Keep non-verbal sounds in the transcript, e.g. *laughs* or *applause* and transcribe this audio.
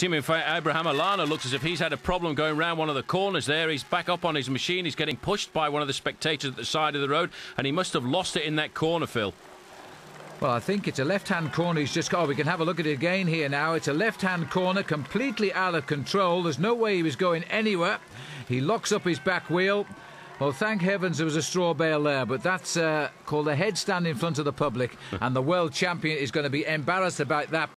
Timmy Abraham Olano looks as if he's had a problem going round one of the corners there. He's back up on his machine. He's getting pushed by one of the spectators at the side of the road, and he must have lost it in that corner, Phil. Well, I think it's a left-hand corner. He's just. Oh, we can have a look at it again here now. It's a left-hand corner, completely out of control. There's no way he was going anywhere. He locks up his back wheel. Well, thank heavens there was a straw bale there, but that's uh, called a headstand in front of the public, *laughs* and the world champion is going to be embarrassed about that.